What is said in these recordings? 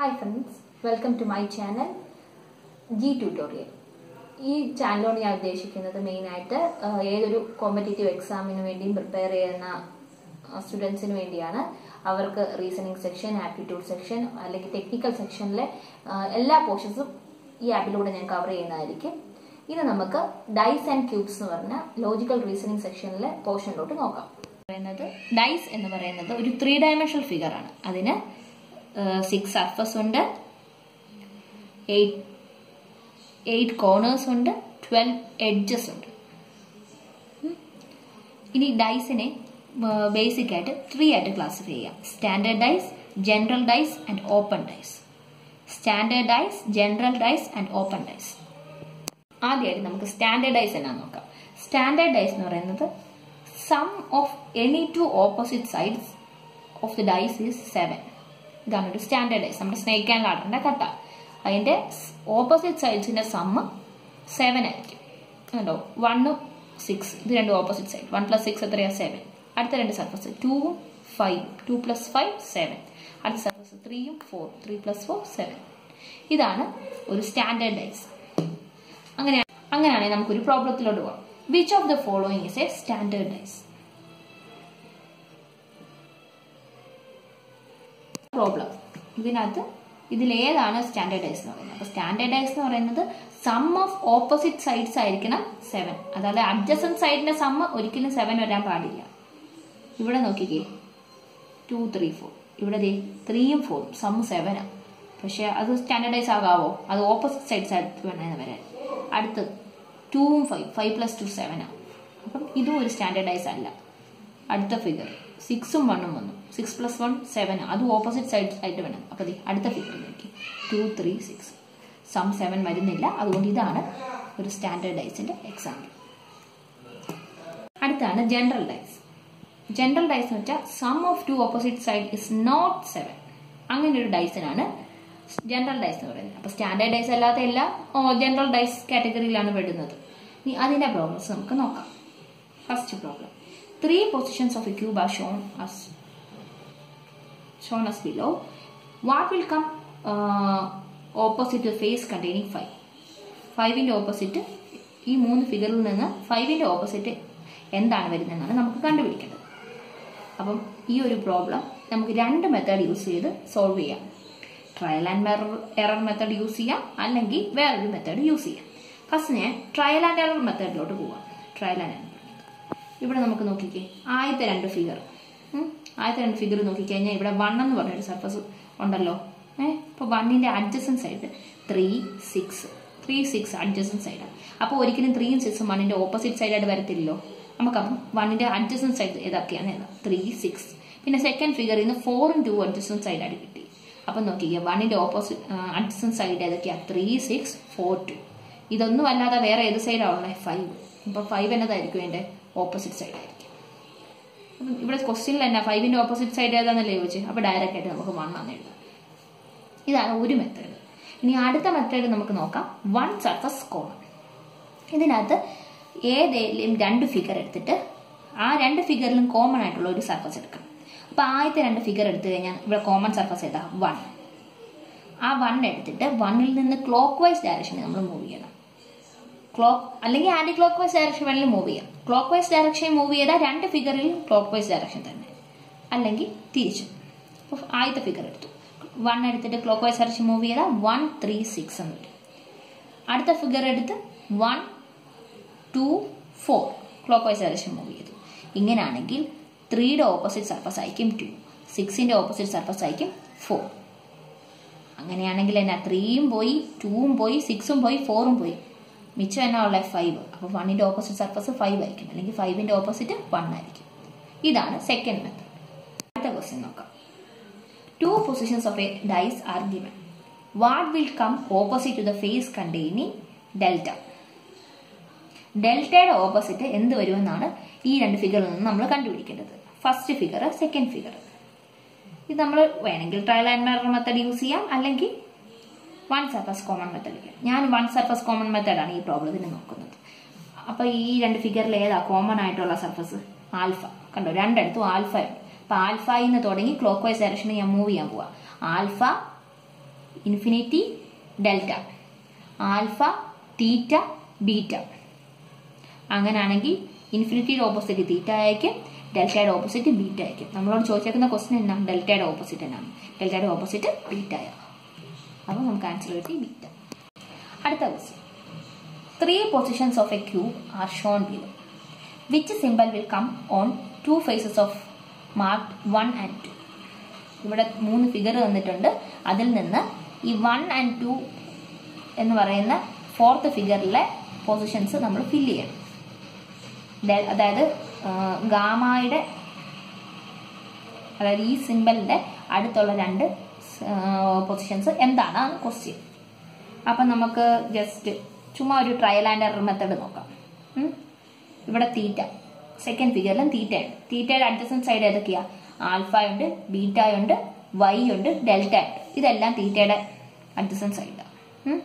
Hi friends welcome to my channel G tutorial ഈ ചാനലോട് ഞാൻ ഉദ്ദേശിക്കുന്നത് മെയിനായിട്ട് ഏതൊരു കോമ്പറ്റേറ്റീവ് എക്സാമിന് വേണ്ടിയും പ്രിപ്പയർ ചെയ്യുന്ന സ്റ്റുഡൻസിന് വേണ്ടിയാണ്. അവർക്ക് റീസണിങ് സെക്ഷൻ ആപ്റ്റിറ്റ്യൂഡ് സെക്ഷൻ അല്ലെങ്കിൽ ടെക്നിക്കൽ സെക്ഷനിലെ എല്ലാ പോർഷൻസും ഈ ആപ്പിലൂടെ ഞാൻ കവർ ചെയ്യുന്നതായിരിക്കും. ഇനി നമുക്ക് ഡൈസ് ആൻഡ് ക്യൂബ്സ് എന്ന് പറഞ്ഞ ലോജിക്കൽ റീസണിങ് സെക്ഷനിലെ പോർഷനിലോട്ട് നോക്കാം. പറയുന്നത് ഡൈസ് എന്ന് പറയുന്നത് ഒരു ത്രീ ഡയമെൻഷണൽ ഫിഗർ ആണ്. അതിന് സിക്സ് സർഫസ് ഉണ്ട്. എയ്റ്റ് എയ്റ്റ് കോർണേഴ്സ് ഉണ്ട്. ട്വൽവ് എഡ്ജസ് ഉണ്ട്. ഇനി ഡൈസിനെ ബേസിക് ആയിട്ട് ത്രീ ആയിട്ട് ക്ലാസിഫൈ ചെയ്യാം. Standard dice general dice and open dice standard dice general dice and open dice ആദ്യമായിട്ട് നമുക്ക് സ്റ്റാൻഡേർഡ് ഡൈസ് എന്നാ നോക്കാം. സ്റ്റാൻഡേർഡ് ഡൈസ് എന്ന് പറയുന്നത് sum of any two opposite sides of the dice is seven ഇതാണ് ഒരു സ്റ്റാൻഡേർഡൈസ് നമ്മുടെ സ്നേക്ക് ആൻഡ് ലാഡറിന്റെ കട്ട. അതിന്റെ ഓപ്പോസിറ്റ് സൈഡ്സിന്റെ സമ്മ് സെവൻ ആയിരിക്കും. കണ്ടോ? വണ്ണും സിക്സ് ഇത് രണ്ട് opposite side one plus six എത്രയാ? സെവൻ അടുത്ത രണ്ട് സർഫസ് ടൂവും five two plus five seven അടുത്ത സർഫസ് ത്രീയും four three plus four seven ഇതാണ് ഒരു സ്റ്റാൻഡേർഡൈസ് അങ്ങനെയാണ് അങ്ങനെ അങ്ങനെയാണെങ്കിൽ നമുക്കൊരു പ്രോബ്ലത്തിലോട്ട് പോകാം which of the following is a standard problem ഇതിനകത്ത് ഇതിലേതാണ് സ്റ്റാൻഡേർഡൈസ് എന്ന് പറയുന്നത്. അപ്പൊ സ്റ്റാൻഡേർഡൈസ് എന്ന് പറയുന്നത് സം ഓഫ് ഓപ്പോസിറ്റ് സൈഡ്സ് ആയിരിക്കണം സെവൻ അതായത് അഡ്ജസൻ സൈഡിന്റെ സമ്മ് ഒരിക്കലും സെവൻ വരാൻ പാടില്ല. ഇവിടെ നോക്കിക്കേ. ടു ത്രീ ഫോർ ഇവിടെ ദേ ത്രീയും ഫോറും സമ്മ് സെവനാണ് പക്ഷെ അത് സ്റ്റാൻഡേർഡൈസ് ആകാവോ? അത് ഓപ്പോസിറ്റ് സൈഡ്സ് ആയിട്ട് വേണമെന്ന് വരാൻ. അടുത്ത് ടൂവും ഫൈവ് ഫൈവ് പ്ലസ് ടു സെവനാണ് അപ്പം ഇതും ഒരു സ്റ്റാൻഡേർഡൈസ് അല്ല. അടുത്ത ഫിഗർ സിക്സും വണ്ണും വന്നു. സിക്സ് പ്ലസ് വൺ സെവൻ അത് ഓപ്പോസിറ്റ് സൈഡ് ആയിട്ട് വേണം. അപ്പൊ അടുത്ത ഫിഗർ നോക്കി two three six sum seven വരുന്നില്ല. അതുകൊണ്ട് ഇതാണ് ഒരു സ്റ്റാൻഡേർഡ് ഡൈസിന്റെ എക്സാമ്പിൾ അടുത്താണ് ജനറൽ ഡൈസ് ജനറൽ ഡൈസ് എന്ന് വെച്ചാൽ sum of two opposite side is not seven അങ്ങനെ ഒരു ഡൈസിനാണ് ജനറൽ ഡൈസ് എന്ന് പറയുന്നത്. അപ്പോൾ സ്റ്റാൻഡേർഡ് ഡൈസ് അല്ലാത്ത എല്ലാം ജനറൽ ഡൈസ് കാറ്റഗറിയിലാണ് പെടുന്നത്. ഇനി അതിന്റെ പ്രോബ്ലംസ് നമുക്ക് നോക്കാം. First problem three positions of a cube are shown as shown as below. What will come uh, opposite the face containing 5 ഫൈവിന്റെ ഓപ്പോസിറ്റ് ഈ മൂന്ന് ഫിഗറിൽ നിന്ന് ഫൈവിന്റെ ഓപ്പോസിറ്റ് എന്താണ് വരുന്നതെന്നാണ് നമുക്ക് കണ്ടുപിടിക്കേണ്ടത്. അപ്പം ഈ ഒരു പ്രോബ്ലം നമുക്ക് രണ്ട് മെത്തേഡ് യൂസ് ചെയ്ത് സോൾവ് ചെയ്യാം. Trial and error method use ചെയ്യാം. അല്ലെങ്കിൽ വേറൊരു മെത്തേഡ് യൂസ് ചെയ്യാം. ഫസ്റ്റ് ഞാൻ ട്രയൽ ആൻഡ് എറർ മെത്തേഡിലോട്ട് പോവാം. ട്രയൽ ആൻഡ് എറർ ഇവിടെ നമുക്ക് നോക്കിക്കേ ആദ്യത്തെ രണ്ട് ഫിഗർ ആദ്യത്തെ രണ്ട് ഫിഗർ നോക്കിക്കഴിഞ്ഞാൽ ഇവിടെ വൺ എന്ന് പറഞ്ഞൊരു സർഫസ് ഉണ്ടല്ലോ. ഏഹ് അപ്പോൾ വണ്ണിന്റെ adjacent side three six three six adjacent സൈഡാണ് അപ്പോൾ ഒരിക്കലും ത്രീയും സിക്സും വണ്ണിന്റെ ഓപ്പോസിറ്റ് സൈഡായിട്ട് വരത്തില്ലല്ലോ. നമുക്കപ്പം വണ്ണിന്റെ അഡ്ജസൻ സൈഡ് ഏതൊക്കെയാണ് ഏതാ ത്രീ സിക്സ് പിന്നെ സെക്കൻഡ് ഫിഗറിൽ നിന്ന് ഫോറും ടു അഡ്ജസൻ സൈഡായിട്ട് കിട്ടി. അപ്പം നോക്കിക്കുക വണ്ണിന്റെ ഓപ്പോസിറ്റ് അഡ്ജസൻ സൈഡ് ഏതൊക്കെയാണ് ത്രീ സിക്സ് ഫോർ ടു ഇതൊന്നും അല്ലാതെ വേറെ ഏത് സൈഡാണ് ഉള്ളത് ഫൈവ് അപ്പം ഫൈവ് എന്നതായിരിക്കും എന്റെ ഓപ്പോസിറ്റ് സൈഡ് ആയിരിക്കും അപ്പം ഇവിടെ ക്വസ്റ്റ്യനിൽ തന്നെ ഫൈവിന്റെ ഓപ്പോസിറ്റ് സൈഡ് ഏതാണെന്നല്ലേ ചോദിച്ചു? അപ്പോൾ ഡയറക്റ്റ് ആയിട്ട് നമുക്ക് വൺ ആണ് എഴുതാം. ഇതാണ് ഒരു മെത്തേഡ് ഇനി അടുത്ത മെത്തേഡ് നമുക്ക് നോക്കാം. വൺ സർഫസ് കോൺ ഇതിനകത്ത് ഏതേലും രണ്ട് ഫിഗർ എടുത്തിട്ട് ആ രണ്ട് ഫിഗറിലും കോമൺ ആയിട്ടുള്ള ഒരു സർഫസ് എടുക്കാം. അപ്പോൾ ആദ്യത്തെ രണ്ട് ഫിഗർ എടുത്തു കഴിഞ്ഞാൽ ഇവിടെ കോമൺ സർഫസ് ഏതാ? വൺ ആ വൺ എടുത്തിട്ട് വണ്ണിൽ നിന്ന് ക്ലോക്ക് വൈസ് ഡയറക്ഷനിൽ നമ്മൾ മൂവ് ചെയ്യണം. ക്ലോക്ക് അല്ലെങ്കിൽ ആന്റി ക്ലോക്ക് വൈസ് ഡയറക്ഷൻ വേണമെങ്കിൽ മൂവ് ചെയ്യാം. ക്ലോക്ക് വൈസ് ഡയറക്ഷൻ മൂവ് ചെയ്താൽ രണ്ട് ഫിഗറിലും ക്ലോക്ക് വൈസ് ഡയറക്ഷൻ തന്നെ. അല്ലെങ്കിൽ തിരിച്ചു. അപ്പോൾ ആദ്യത്തെ ഫിഗർ എടുത്തു. വൺ എടുത്തിട്ട് ക്ലോക്ക് വൈസ് ഡയറക്ഷൻ മൂവ് ചെയ്താൽ വൺ ത്രീ സിക്സ് എന്ന് വരും. അടുത്ത ഫിഗർ എടുത്ത് one two four clockwise direction move ചെയ്തു ഇങ്ങനെയാണെങ്കിൽ ത്രീയുടെ ഓപ്പോസിറ്റ് സർഫസ് ആയിരിക്കും ടു സിക്സിന്റെ ഓപ്പോസിറ്റ് സർഫസ് ആയിരിക്കും ഫോർ അങ്ങനെയാണെങ്കിൽ എന്നാ ത്രീയും പോയി ടൂവും പോയി സിക്സും പോയി ഫോറും പോയി. മിച്ചം എന്നാ ഉള്ള ഫൈവ് അപ്പോൾ വണ്ണിന്റെ ഓപ്പോസിറ്റ് സർഫസ് ഫൈവ് ആയിരിക്കും. അല്ലെങ്കിൽ ഫൈവിന്റെ ഓപ്പോസിറ്റ് വൺ ആയിരിക്കും. ഇതാണ് സെക്കൻഡ് മെത്തേഡ് അടുത്ത ക്വസ്റ്റ്യൻ നോക്കാം. Two positions of a dice are given what will come opposite to the face containing delta ഡെൽറ്റയുടെ ഓപ്പോസിറ്റ് എന്ത് വരുമെന്നാണ് ഈ രണ്ട് ഫിഗറിൽ നിന്ന് നമ്മൾ കണ്ടുപിടിക്കേണ്ടത്. ഫസ്റ്റ് ഫിഗർ സെക്കൻഡ് ഫിഗർ ഇത് നമ്മൾ വേണമെങ്കിൽ trial and error method use ചെയ്യാം. അല്ലെങ്കിൽ വൺ സർഫസ് കോമൺ മെത്തേഡ് ഞാൻ വൺ സർഫസ് കോമൺ മെത്തേഡാണ് ഈ പ്രോബ്ലത്തിന് നോക്കുന്നത്. അപ്പൊ ഈ രണ്ട് ഫിഗറിൽ ഏതാ കോമൺ ആയിട്ടുള്ള സർഫസ് ആൽഫ കണ്ടോ? രണ്ടിടത്തും ആൽഫ അപ്പൊ ആൽഫയിൽ നിന്ന് തുടങ്ങി ക്ലോക്ക് വൈസ് ഡയറക്ഷനിൽ ഞാൻ മൂവ് ചെയ്യാൻ പോവാ. Alpha infinity delta alpha theta beta അങ്ങനെയാണെങ്കിൽ ഇൻഫിനിറ്റിയുടെ ഓപ്പോസിറ്റ് തീറ്റ ആയിരിക്കും ഡെൽറ്റയുടെ ഓപ്പോസിറ്റ് ബീറ്റ ആയിരിക്കും. നമ്മളോട് ചോദിച്ചേക്കുന്ന ക്വസ്റ്റൻ എന്നാണ് ഡെൽറ്റയുടെ ഓപ്പോസിറ്റ് എന്നാണ് ഡെൽറ്റയുടെ ഓപ്പോസിറ്റ് ബീറ്റ അപ്പോൾ നമുക്ക് ആൻസർ കിട്ടി ബീറ്റ അടുത്ത question three positions of a cube are shown below which symbol will come on two faces of mark one and two ഇവിടെ മൂന്ന് ഫിഗർ തന്നിട്ടുണ്ട്. അതിൽ നിന്ന് ഈ വൺ ആൻഡ് ടു എന്ന് പറയുന്ന ഫോർത്ത് ഫിഗറിലെ പൊസിഷൻസ് നമ്മൾ ഫില്ല് ചെയ്യണം. അതായത് ഗാമയുടെ അതായത് ഈ സിമ്പലിന്റെ അടുത്തുള്ള രണ്ട് പൊസിഷൻസ് എന്താണ് ക്വസ്റ്റ്യൻ അപ്പം നമുക്ക് ജസ്റ്റ് ചുമ്മാ ഒരു ട്രയൽ ആൻഡ് എറർ മെത്തേഡ് നോക്കാം. ഇവിടെ തീറ്റ സെക്കൻഡ് ഫിഗറിലും തീറ്റയുണ്ട് തീറ്റയുടെ അഡ്ജസ്റ്റൻ സൈഡ് ഏതൊക്കെയാ? ആൽഫയുണ്ട് ഉണ്ട് ബീറ്റ ഉണ്ട് വൈ ഉണ്ട് ഡെൽറ്റ ഉണ്ട്. ഇതെല്ലാം തീറ്റയുടെ അഡ്ജസ്റ്റൻ സൈഡാണ്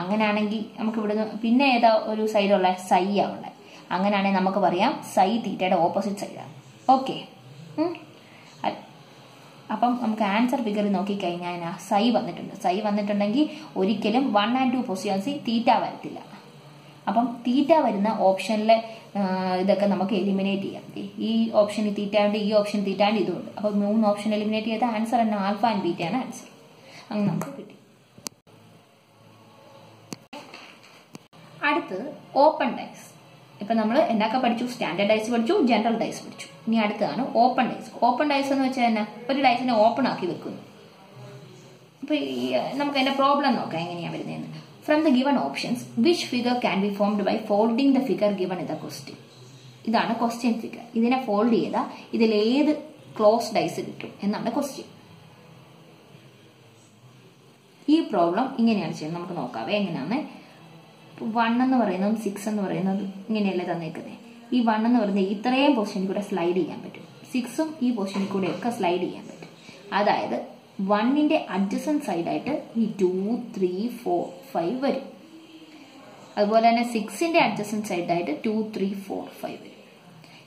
അങ്ങനെയാണെങ്കിൽ നമുക്ക് ഇവിടുന്ന് പിന്നെ ഏതാ ഒരു സൈഡുള്ള സൈ ഉള്ളത് അങ്ങനെയാണെങ്കിൽ നമുക്ക് പറയാം സൈ തീറ്റയുടെ ഓപ്പോസിറ്റ് സൈഡാണ് ഓക്കെ അപ്പം നമുക്ക് ആൻസർ ഫിഗർ നോക്കിക്കഴിഞ്ഞാൽ അതിനാ സൈ വന്നിട്ടുണ്ട്. സൈ വന്നിട്ടുണ്ടെങ്കിൽ ഒരിക്കലും വൺ ആൻഡ് ടു പൊസിഷൻസിൽ തീറ്റ വരത്തില്ല. അപ്പം തീറ്റ വരുന്ന ഓപ്ഷനിലെ ഇതൊക്കെ നമുക്ക് എലിമിനേറ്റ് ചെയ്യാം. ഈ ഓപ്ഷൻ തീറ്റ ഉണ്ട് ഈ ഓപ്ഷൻ തീറ്റ ഉണ്ട് ഇതുണ്ട്. അപ്പം മൂന്ന് ഓപ്ഷൻ എലിമിനേറ്റ് ചെയ്ത ആൻസർ തന്നെ ആൽഫ ആൻഡ് ബീറ്റയാണ് ആൻസർ അങ്ങനെ നമുക്ക് കിട്ടി. അടുത്തത് ഓപ്പൺ ഡൈസ് ഇപ്പൊ നമ്മൾ എന്നൊക്കെ പഠിച്ചു? സ്റ്റാൻഡേർഡ് ഡൈസ് പഠിച്ചു ജനറൽ ഡൈസ് പഠിച്ചു. ഇനി അടുത്തതാണ് ഓപ്പൺ ഡൈസ് ഓപ്പൺ ഡൈസ് എന്ന് വെച്ചാൽ തന്നെ ഒരു ഡൈസിനെ ഓപ്പൺ ആക്കി വെക്കുന്നു. അപ്പൊ ഈ നമുക്ക് അതിന്റെ പ്രോബ്ലം നോക്കാം എങ്ങനെയാ വരുന്നതെന്ന്. From the given options which figure can be formed by folding the figure given in the question ഇതാണ് ക്വസ്റ്റ്യൻ ഫിഗർ ഇതിനെ ഫോൾഡ് ചെയ്താൽ ഇതിൽ ഏത് ക്ലോസ് ഡൈസ് കിട്ടും എന്നാണ് ക്വസ്റ്റ്യൻ ഈ പ്രോബ്ലം ഇങ്ങനെയാണ് ചെയ്യുന്നത്. നമുക്ക് നോക്കാവേ എങ്ങനെയാണ് വൺ എന്ന് പറയുന്നതും സിക്സ് എന്ന് പറയുന്നതും ഇങ്ങനെയല്ലേ തന്നേക്കുന്നത് ഈ വൺ എന്ന് പറയുന്നത് ഇത്രയും പോർഷനിൽ കൂടെ സ്ലൈഡ് ചെയ്യാൻ പറ്റും. സിക്സും ഈ പോർഷനിൽ കൂടെ ഒക്കെ സ്ലൈഡ് ചെയ്യാൻ പറ്റും. അതായത് വണ്ണിന്റെ അഡ്ജസൻ സൈഡായിട്ട് ഈ ടു ത്രീ ഫോർ ഫൈവ് വരും. അതുപോലെ തന്നെ സിക്സിന്റെ അഡ്ജസൻ സൈഡായിട്ട് ടു ത്രീ ഫോർ ഫൈവ് വരും.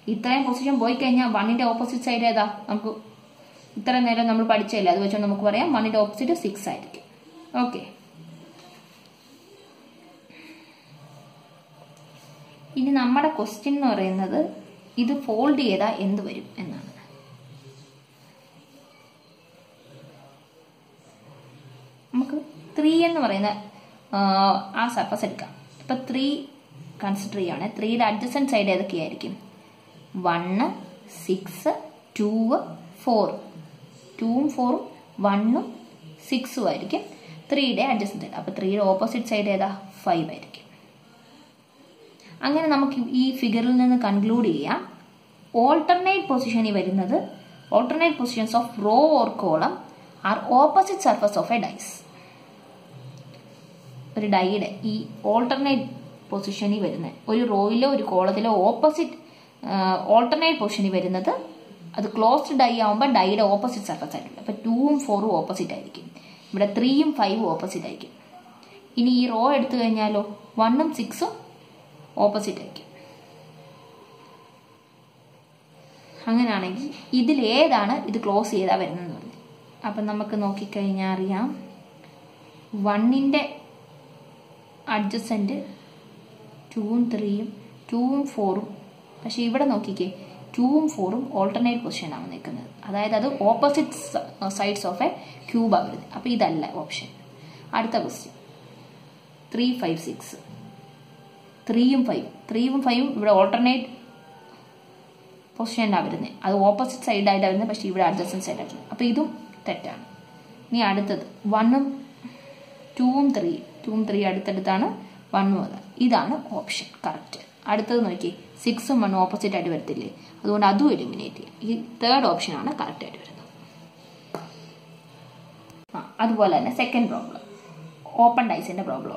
ഇത്രയും പൊസിഷൻ പോയി കഴിഞ്ഞാൽ വണ്ണിന്റെ ഓപ്പോസിറ്റ് സൈഡ് ഏതാ? നമുക്ക് ഇത്ര നേരം നമ്മൾ പഠിച്ചില്ല അത് വെച്ചുകൊണ്ട് നമുക്ക് പറയാം. വണ്ണിന്റെ ഓപ്പോസിറ്റ് സിക്സ് ആയിരിക്കും. ഓക്കെ ഇനി നമ്മുടെ ക്വസ്റ്റ്യൻ എന്ന് പറയുന്നത് ഇത് ഫോൾഡ് ചെയ്താൽ എന്ത് വരും എന്നാണ്. നമുക്ക് ത്രീ എന്ന് പറയുന്ന ആ, സർഫസ് എടുക്കാം. ഇപ്പൊ ത്രീ കൺസിഡർ ചെയ്യുകയാണ് ത്രീയുടെ അഡ്ജസ്റ്റൻ സൈഡ് ഏതൊക്കെയായിരിക്കും വണ്ണ് സിക്സ് ടൂ ഫോർ ടൂവും ഫോറും വണ്ണും സിക്സും ആയിരിക്കും ത്രീയുടെ അഡ്ജസ്റ്റൻ സൈഡ് അപ്പൊ ത്രീയുടെ ഓപ്പോസിറ്റ് സൈഡ് ഏതാ? ഫൈവ് ആയിരിക്കും. അങ്ങനെ നമുക്ക് ഈ ഫിഗറിൽ നിന്ന് കൺക്ലൂഡ് ചെയ്യാം. ഓൾട്ടർനേറ്റ് പൊസിഷനിൽ വരുന്നത് alternate positions of row or column are opposite surface of a dice ഒരു ഡൈയുടെ ഈ ഓൾട്ടർനേറ്റ് പൊസിഷനിൽ വരുന്ന ഒരു റോയിലോ ഒരു കോളത്തിലോ ഓപ്പോസിറ്റ് ഓൾട്ടർനേറ്റ് പൊസിഷനിൽ വരുന്നത് അത് ക്ലോസ്ഡ് ഡൈ ആവുമ്പോൾ ഡൈയുടെ ഓപ്പോസിറ്റ് സർഫസ് ആയിട്ടുണ്ട്. അപ്പോൾ ടൂവും ഫോറും ഓപ്പോസിറ്റ് ആയിരിക്കും. ഇവിടെ ത്രീയും ഫൈവും ഓപ്പോസിറ്റ് ആയിരിക്കും. ഇനി ഈ റോ എടുത്തു കഴിഞ്ഞാലോ? വണ്ണും സിക്സും ഓപ്പോസിറ്റ് ആയിരിക്കും. അങ്ങനെയാണെങ്കിൽ ഇതിൽ ഏതാണ് ഇത് ക്ലോസ് ചെയ്താൽ വരുന്നത് പറഞ്ഞു. അപ്പം നമുക്ക് നോക്കിക്കഴിഞ്ഞാൽ അറിയാം. വണ്ണിന്റെ അഡ്ജസന്റ് ടൂവും ത്രീയും ടൂവും ഫോറും പക്ഷെ ഇവിടെ നോക്കിക്കേ ടൂവും ഫോറും ഓൾട്ടർനേറ്റ് പൊസിഷനാണ് നിൽക്കുന്നത്. അതായത് അത് ഓപ്പോസിറ്റ് സൈഡ്സ് ഓഫ് എ ക്യൂബാണ് വരുന്നത് അപ്പോൾ ഇതല്ല ഓപ്ഷൻ അടുത്ത ക്വസ്റ്റ്യൻ ത്രീ ഫൈവ് സിക്സ് ത്രീയും ഫൈവ് ത്രീയും ഫൈവും ഇവിടെ ഓൾട്ടർനേറ്റ് പൊസിഷനിലാണ് വരുന്നത് അത് ഓപ്പോസിറ്റ് സൈഡായിട്ടാണ് വരുന്നത് പക്ഷേ ഇവിടെ അഡ്ജസ്റ്റൻ സൈഡായിട്ട് അപ്പോൾ ഇതും തെറ്റാണ്. ഇനി അടുത്തത്. വണ്ണും ടൂവും ത്രീ ടൂവും ത്രീ അടുത്തടുത്താണ് വണ്ണും അത്. ഇതാണ് ഓപ്ഷൻ കറക്റ്റ് അടുത്തത് നോക്കി സിക്സും വണ്ണും ഓപ്പോസിറ്റ് ആയിട്ട് വരത്തില്ലേ? അതുകൊണ്ട് അതും എലിമിനേറ്റ് ചെയ്യാം. ഈ തേർഡ് ഓപ്ഷനാണ് കറക്റ്റ് ആയിട്ട് വരുന്നത്. അതുപോലെ തന്നെ സെക്കൻഡ് പ്രോബ്ലം ഓപ്പൺ ഡൈസിന്റെ പ്രോബ്ലം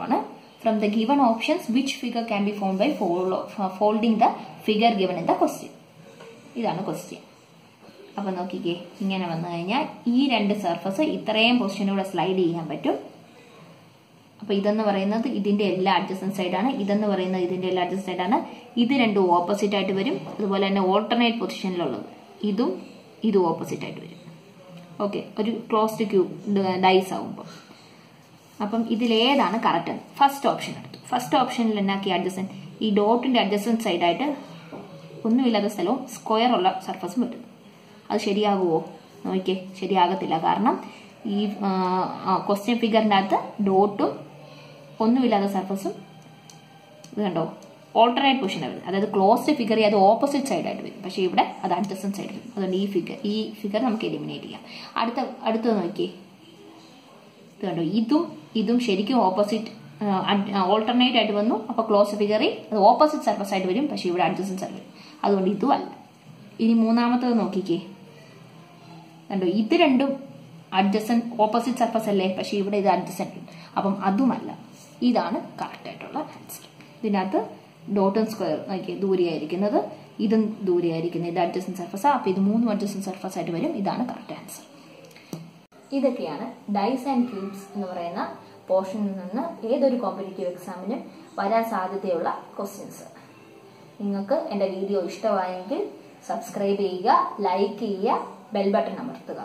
ആണ് the given options, which figure can be be by by folding the figure given in the question ഇതാണ് ക്വസ്റ്റ്യൻ അപ്പം നോക്കിക്കേ ഇങ്ങനെ വന്നു കഴിഞ്ഞാൽ ഈ രണ്ട് സർഫസ് ഇത്രയും പൊസിഷനിലൂടെ സ്ലൈഡ് ചെയ്യാൻ പറ്റും. അപ്പൊ ഇതെന്ന് പറയുന്നത് ഇതിന്റെ എല്ലാ അഡ്ജസ്റ്റൻ സൈഡാണ് ഇതെന്ന് പറയുന്നത് ഇതിന്റെ എല്ലാ അഡ്ജസ്റ്റൻ സൈഡാണ് ഇത് രണ്ടും ഓപ്പോസിറ്റ് ആയിട്ട് വരും. അതുപോലെ തന്നെ ഓൾട്ടർനേറ്റ് പൊസിഷനിലുള്ളത് ഇതും ഇതും ഓപ്പോസിറ്റ് ആയിട്ട് വരും. ഓക്കെ ഒരു ക്ലോസ്ഡ് ക്യൂബ് ഡൈസ് ആവുമ്പോൾ അപ്പം ഇതിലേതാണ് കറക്റ്റ് ഫസ്റ്റ് ഓപ്ഷൻ എടുത്തു. ഫസ്റ്റ് ഓപ്ഷനിൽ എന്നാക്കി അഡ്ജസൻ ഈ ഡോട്ടിന്റെ അഡ്ജസൻ സൈഡായിട്ട് ഒന്നുമില്ലാത്ത സ്ഥലവും സ്ക്വയർ ഉള്ള സർഫസും വരും അത് ശരിയാകുമോ നോക്കിയേ ശരിയാകത്തില്ല. കാരണം ഈ ക്വസ്റ്റ്യൻ ഫിഗറിന്റെ അകത്ത് ഡോട്ടും ഒന്നുമില്ലാത്ത സർഫസും ഇത് കണ്ടോ? ഓൾട്ടർനേറ്റ് പൊസിഷനാണ് വരുന്നത്. അതായത് ക്ലോസ്ഡ് ഫിഗർ അത് ഓപ്പോസിറ്റ് സൈഡായിട്ട് വരും. പക്ഷേ ഇവിടെ അത് അഡ്ജസ്റ്റൻ സൈഡ് വരും. അതുകൊണ്ട് ഈ ഫിഗർ ഈ ഫിഗർ നമുക്ക് എലിമിനേറ്റ് ചെയ്യാം. അടുത്ത അടുത്തത് നോക്കിയേ ഇത് കണ്ടോ ഇതും ഇതും ശരിക്കും ഓപ്പോസിറ്റ് ഓൾട്ടർനേറ്റ് ആയിട്ട് വന്നു. അപ്പോൾ ക്ലോസ് ഫിഗറിൽ അത് ഓപ്പോസിറ്റ് സർഫസ് ആയിട്ട് വരും. പക്ഷേ ഇവിടെ അഡ്ജസ്റ്റൻ സർഫസ് അതുകൊണ്ട് ഇതും അല്ല. ഇനി മൂന്നാമത്തത് നോക്കിക്കേ. കണ്ടോ? ഇത് രണ്ടും അഡ്ജസ്റ്റൻ ഓപ്പോസിറ്റ് സർഫസ് അല്ലേ? പക്ഷേ ഇവിടെ ഇത് അഡ്ജസ്റ്റൻ അപ്പം അതുമല്ല. ഇതാണ് കറക്റ്റ് ആയിട്ടുള്ള ആൻസർ ഇതിനകത്ത് ഡോട്ടും സ്ക്വയർ നോക്കി ദൂരെയായിരിക്കുന്നത്. ഇതും ദൂരെയായിരിക്കുന്നത്. ഇത് അഡ്ജസ്റ്റൻ സർഫസ് അപ്പോൾ ഇത് മൂന്നും അഡ്ജസ്റ്റൻ സർഫസ് ആയിട്ട് വരും. ഇതാണ് കറക്റ്റ് ആൻസർ ഇതൊക്കെയാണ് ഡൈസ് ആൻഡ് ക്യൂബ്സ് എന്ന് പറയുന്ന പോർഷനിൽ നിന്ന് ഏതൊരു കോമ്പറ്റേറ്റീവ് എക്സാമിനും വരാൻ സാധ്യതയുള്ള ക്വസ്റ്റ്യൻസ് നിങ്ങൾക്ക് എന്റെ വീഡിയോ ഇഷ്ടമായെങ്കിൽ സബ്സ്ക്രൈബ് ചെയ്യുക ലൈക്ക് ചെയ്യുക ബെൽ ബട്ടൺ അമർത്തുക.